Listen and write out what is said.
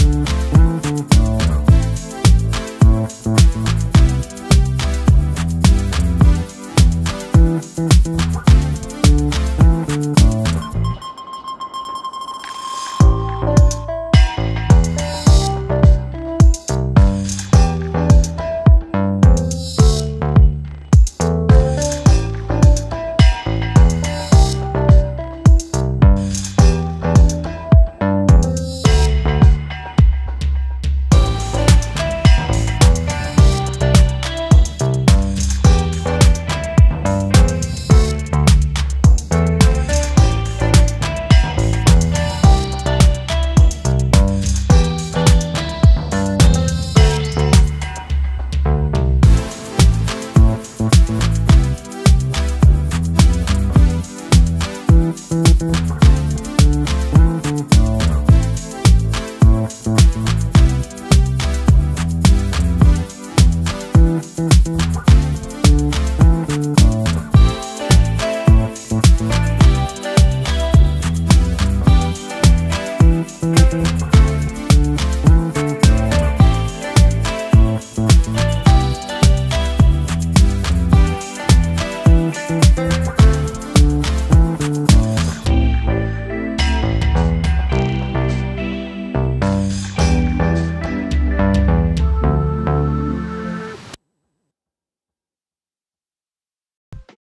We'll Bye.